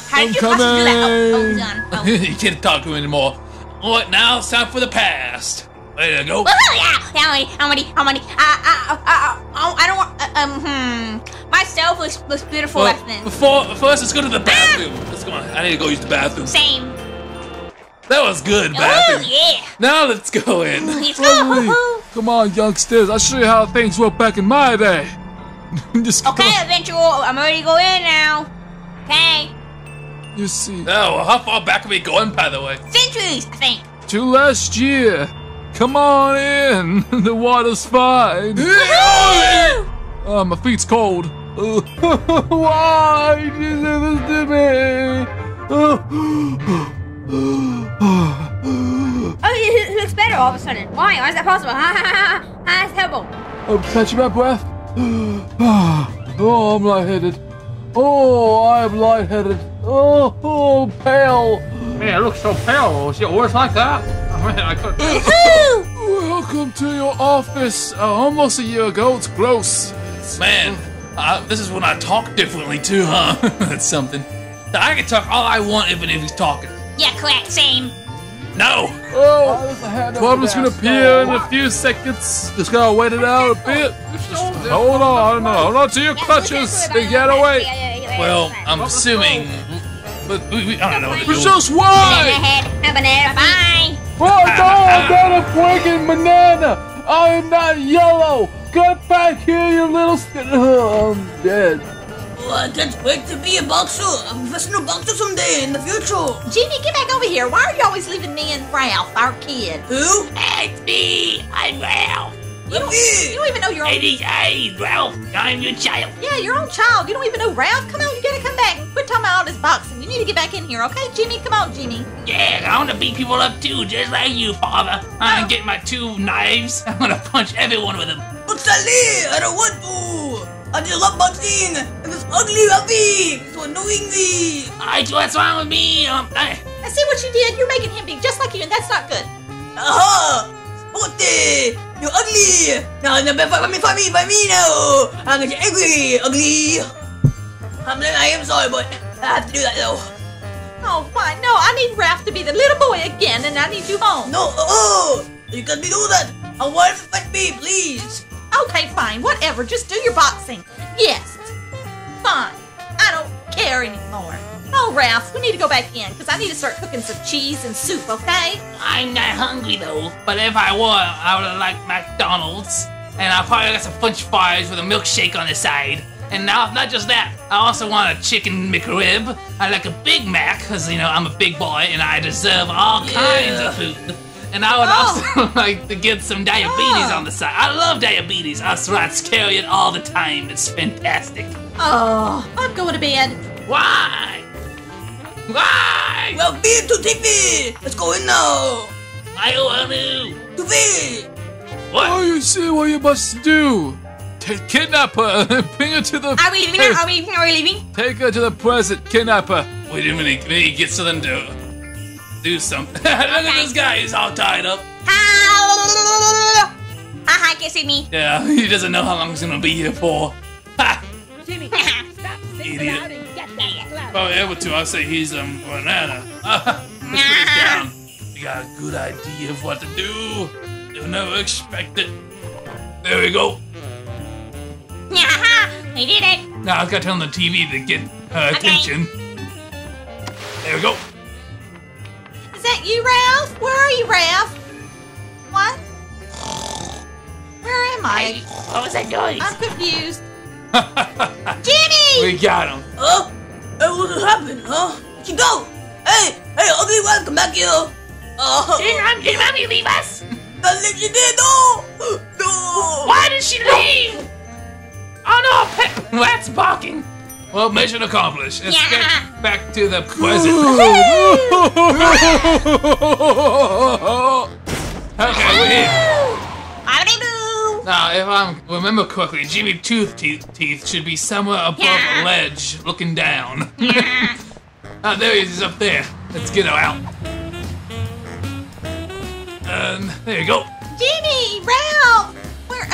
How did I'm *laughs* you possibly do that? Oh, oh, coming. Oh. you can't talk to him anymore. All right, now it's time for the past. There you go. Woohoo! Yeah! How many? How many? How many? I, I, I, I, I don't want. Uh, um, hmm. Myself looks looks beautiful Well, less than. before first, let's go to the bathroom. Let's go on. I need to go use the bathroom. Same. That was good, Oh bathroom. yeah! Now let's go in. Let's go! Come on, youngsters. I'll show you how things were back in my day. *laughs* just go- Okay, eventual. I'm ready to go in now. Okay. You see. Oh, how far back are we going, by the way? Centuries, I think. To last year. Come on in. *laughs* The water's fine. Oh, *laughs* my feet's cold. Why did you do this to me? *gasps* Oh, he, he looks better all of a sudden. Why? Why is that possible? Ha ha ha ha! That's terrible. Oh, I'm catching my breath. *gasps* Oh, I'm lightheaded. Oh, I'm lightheaded. Oh, oh, pale. Man, I look so pale. Was it always like that? *laughs* I mean, I could. Welcome to your office. Uh, almost a year ago. It's gross. Man, uh, this is when I talk differently too, huh? *laughs* That's something. I can talk all I want even if he's talking. Yeah, correct. Same. No! Oh, Problem's gonna appear in a few seconds. Just gotta wait it out a bit. Just hold on. Hold on to your clutches and get away. Well, I'm assuming. But we, we, I don't know what to It's just why? Have a banana. Bye. Oh, no, I'm not a freaking banana. I am not yellow. Get back here, you little. St- oh, *laughs* I'm dead. Oh, I can't wait to be a boxer, I'm a professional boxer someday in the future. Jimmy, get back over here. Why are you always leaving me and Ralph, our kid? Who? It's me. I'm Ralph. You don't, you don't even know your own. It is I, Ralph. I'm your child. Yeah, your own child. You don't even know Ralph. Come on, you gotta come back. Quit talking about all this boxing. You need to get back in here, okay, Jimmy? Come on, Jimmy. Yeah, I want to beat people up too, just like you, father. I'm gonna oh. get my two knives. I'm gonna punch everyone with them. But Sally, I don't want to. I just love boxing. And this ugly Rafi. So annoying me. Alright, what's wrong with me? Um, I, I see what you did. You're making him big just like you, and that's not good. Aha! Sporty! You're ugly! Now, now, fight me, fight me, fight me now! I'm gonna get angry, ugly! I'm, I am sorry, but I have to do that though. Oh, fine. No, I need Ralph to be the little boy again, and I need you home. No, oh! You can't do that! I want him to fight me, please! Okay, fine. Whatever. Just do your boxing. Yes. Fine. I don't care anymore. Oh, Ralph, we need to go back in because I need to start cooking some cheese and soup, okay? I'm not hungry though. But if I were, I would have liked McDonald's. And I probably got some French fries with a milkshake on the side. And now, not just that, I also want a chicken McRib. I like a Big Mac, because, you know, I'm a big boy and I deserve all kinds of food. And I would oh. also *laughs* like to get some diabetes oh. on the side. I love diabetes. Us rats carry it all the time. It's fantastic. Oh, I'm going to bed. Why? Why? Well, be to TV! Let's go in now! I want to. TV! What? Oh, you see what you must do. Take, kidnap her and *laughs* bring her to the. Are we leaving now? Are we leaving? Are we leaving? Take her to the present. Kidnap her. Wait a minute, can he get something to do something? *laughs* Look at this guy, he's all tied up. Ha ha! Can't see me. Yeah, *laughs* he doesn't know how long he's gonna be here for. *laughs* Ha! Jimmy, stop singing Idiot. out and get that cloud. If I were able to, I'd say he's um banana. Let's put this down. You got a good idea of what to do. You'll never expect it. There we go. Ha! We did it. Now I've got to turn on the TV to get her Okay. attention. There we go. Is that you, Ralph? Where are you, Ralph? What? Where am I? What was that noise? I'm confused. *laughs* Jimmy! We got him. Huh? Hey, what happened, huh? Where'd you go? Hey! Hey, ugly one, come back here! Uh, Didn't, Mom- didn't mommy leave us? Not let you did, no! *gasps* No! Why did she leave? Oh no, *laughs* pet rat's barking. Well, mission accomplished. Let's Yeah. get back to the present. *laughs* okay, we're here. Now, if I remember correctly, Jimmy Tooth teeth, teeth should be somewhere above Yeah. a ledge, looking down. *laughs* Ah, there he is, he's up there. Let's get him out. And there you go. Jimmy! Ralph! Where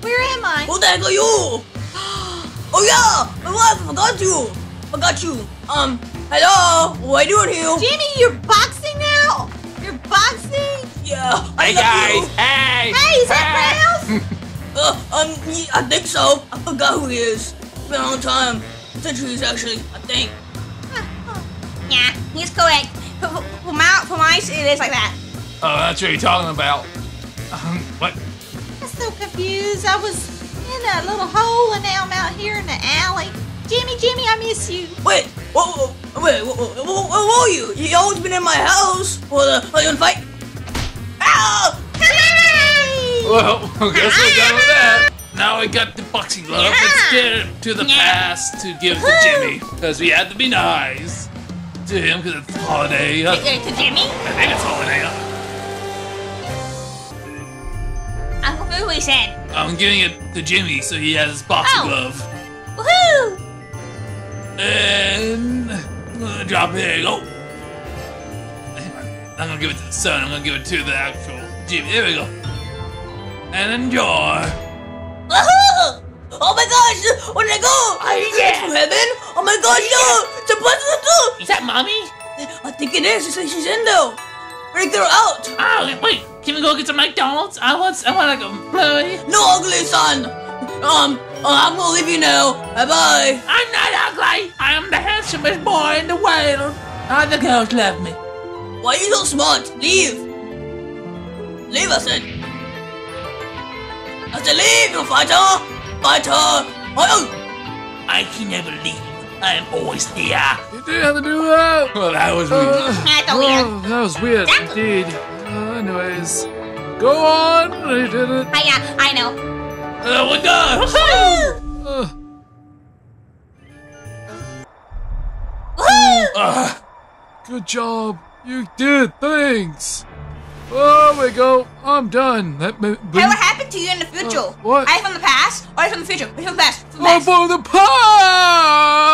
where am I? Who the heck are you? *gasps* *gasps* *gasps* Oh yeah! My wife, I forgot you! I forgot you. Um, hello? What are you doing here? Jimmy, you're boxing now? You're boxing? Yeah, I Hey love guys, you. hey! Hey, is that Ralph? *laughs* Uh, um, ye- I think so. I forgot who he is. It's been a long time. Centuries, actually, I think. Yeah, he's correct. For, for, for my, for my, it is like that. Oh, that's what you're talking about. Um, what? I'm so confused. I was in that little hole and now I'm out here in the alley. Jimmy, Jimmy, I miss you. Wait, whoa, whoa, wait, whoa, whoa, whoa, whoa, whoa, you? You always been in my house. Well, uh, are you gonna fight? Ow! Well, *laughs* I guess we're done with that. Now we got the boxing glove. Let's get it to the past to give to Jimmy. Because we had to be nice to him because it's holiday. I Give it to Jimmy. I think it's holiday. Uncle Fu, what he said. I'm giving it to Jimmy so he has his boxing Oh. glove. Woohoo! And I'm drop it. There you go. I'm gonna give it to the son. I'm gonna give it to the actual Jimmy. There we go. And enjoy. Woohoo! Oh my gosh! Where did I go? Oh, I did it from heaven? Oh my gosh, no! It's a present too! Is that mommy? I think it is. She says she's in though. Break her out. Oh, wait. Can we go get some McDonald's? I want, I want like a play. No ugly son. Um, uh, I'm gonna leave you now. Bye bye. I'm not ugly. I am the handsomest boy in the world. All the girls love me. Why are you so smart? Leave. Leave, I said. I said leave, you fighter. Fighter. Oh, I can never leave. I am always here. You didn't have to do that. Well, that was weird. Uh, *laughs* That's a weird. oh, that was weird indeed. Uh, anyways, go on. I did it. I, yeah, I know. Uh, we're done. Uh, Uh, good job. You did things. Oh, we go. I'm done. That ma- Hey, what happened to you in the future? Uh, what? Are you from the past or are from the future? Are from the past? From the I'm past. from the past.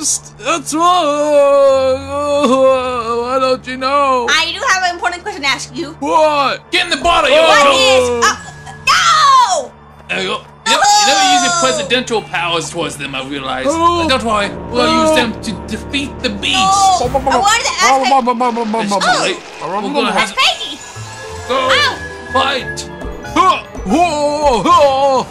That's right. Oh, why don't you know? I do have an important question to ask you. What? get in the bottle, yo. What Oh. is? Uh, no! There you go. You never, you never use your presidential powers towards them, I realize. Oh. Don't worry, we'll Oh. use them to defeat the beast. No! I wanted to ask. Oh, It's too late. We're gonna That's have Peggy. go Ow. fight. Whoa! Oh!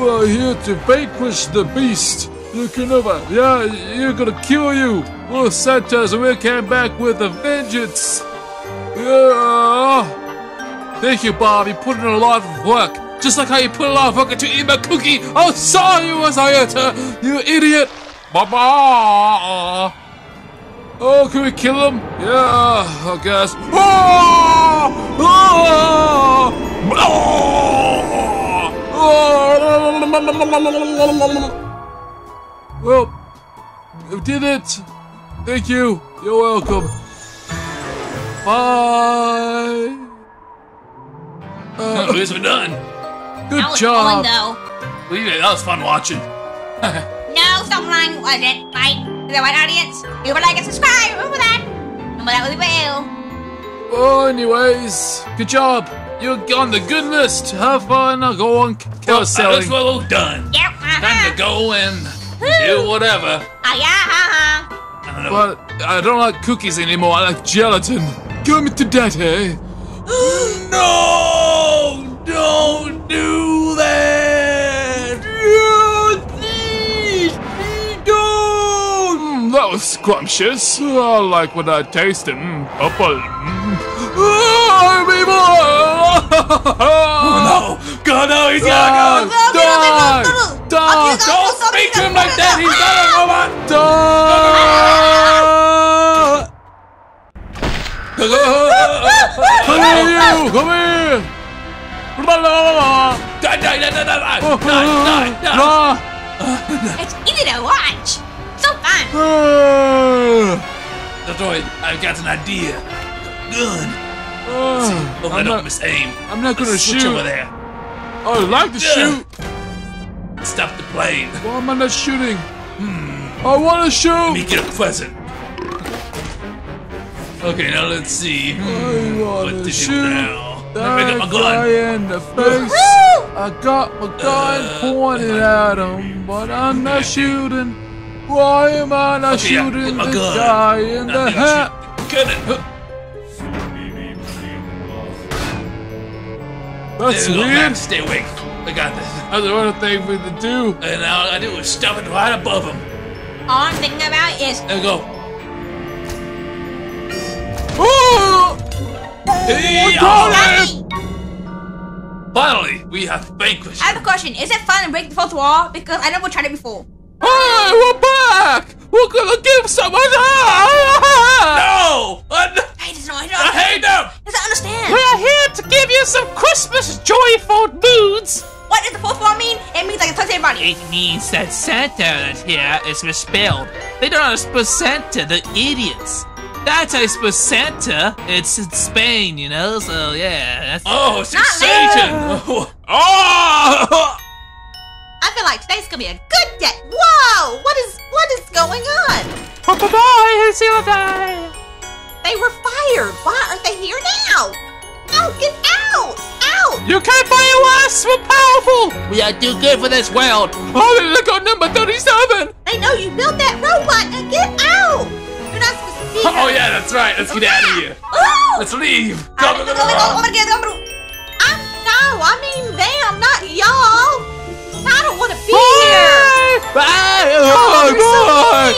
We're here to vanquish the beast. Never. Yeah, you're gonna kill you. Los Santos, we came back with a vengeance. Yeah. Thank you, Bob. You put in a lot of work. Just like how you put a lot of work into eating my cookie. Oh, I saw you as I enter. You idiot. Baba. Oh, can we kill him? Yeah, I guess. Oh! Oh! Oh! Well, you did it. Thank you. You're welcome. Bye. *laughs* I guess we're done. Good That was job. fun, though. That was fun watching. *laughs* No, stop lying, was it? Right? The white audience. You would like and subscribe. Remember that. Remember that really well. Oh, anyways, good job. You're on the good list. Have fun. I'll go on Well, carouseling. that's well all done. Yep. Time Uh-huh. to go and do whatever. Ah, yeah, uh-huh. I don't. But I don't like cookies anymore. I like gelatin. Give me to daddy. no! Don't do that! Please, don't. that was scrumptious. I like when I taste it. Mm, apple. Mm. Ah, people! Oh no! God, no, he's Die! gotta go! Die! Die! Don't speak to him like that! He's not a robot! Die! Come here, you! Come here! Blah, blah, blah, blah. Die, die, die, die, die, die, Oh, die, die, die. It's easy to watch. So fun. ah, That's right, I've got an idea. Gun. ah. Hope I I'm don't not, miss aim. I'm not gonna Let's switch shoot. over there. I like to shoot. Stop the plane. Why am I not shooting? Hmm. I want to shoot. Make it a present. Okay, now let's see. Hmm, I what want to to do shoot. now? That get my guy gun. in the face. I got my gun Uh, pointed at him, but I'm not shooting. Why am I not Okay, shooting my the gun. guy in Now the I hat? Get it. That's There go, weird. Stay awake. I got this. That's the other thing for to do. And all I do is stuff it right above him. All I'm thinking about is There go. Hey, got Finally, we have vanquished. I have a question. Is it fun to break the fourth wall? Because I never tried it before. Hey, we're back! We're gonna give someone. No! I, Hey, there's no, I hate them! There's don't understand. We're here to give you some Christmas joyful moods. What does the full form mean? It means I can touch everybody. It means that Santa that's here is misspelled. They don't know how to spell Santa, the idiots. That's how you spell Santa. It's in Spain, you know, so yeah. That's Oh, it's Not Satan! Oh! *laughs* oh! I feel like today's gonna be a good day. Whoa! What is what is going on? Bye-bye, see you later. They were fired. Why aren't they here now? Oh, get out! out! You can't find us! We're powerful! We are too good for this world! Oh, look at number 37! I know you built that robot! Now get out! Oh, yeah, that's right. Let's get out of here. Ooh. Let's leave. I'm, no, I mean them, not y'all. I don't want to be here. Bye. Oh, God.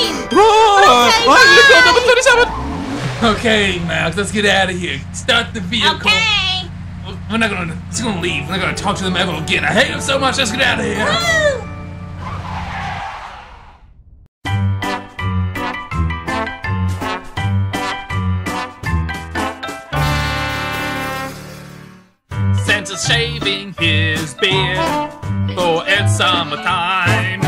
Bye. Okay, Max, let's get out of here. Start the vehicle. Okay. We're not gonna. It's gonna leave. We're not gonna talk to them ever again. I hate them so much. Let's get out of here. Santa's shaving his beard for it's summertime.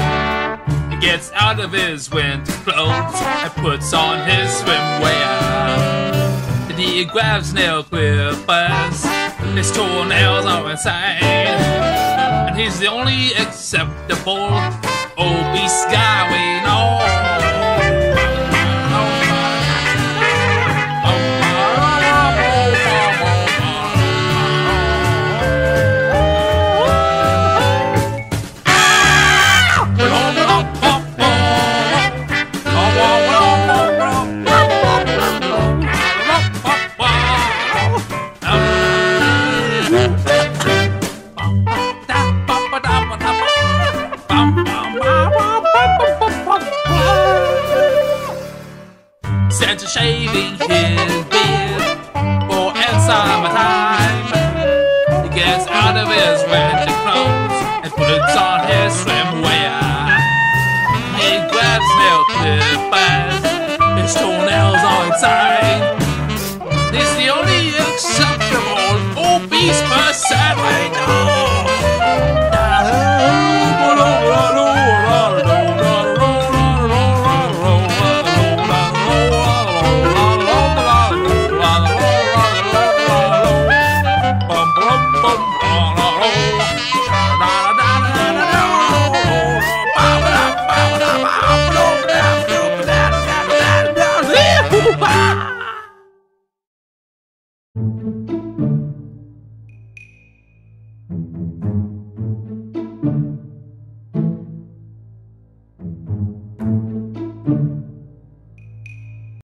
He gets out of his winter clothes and puts on his swimwear. Then he grabs nail clippers, his toenails are insane. And he's the only acceptable obese guy we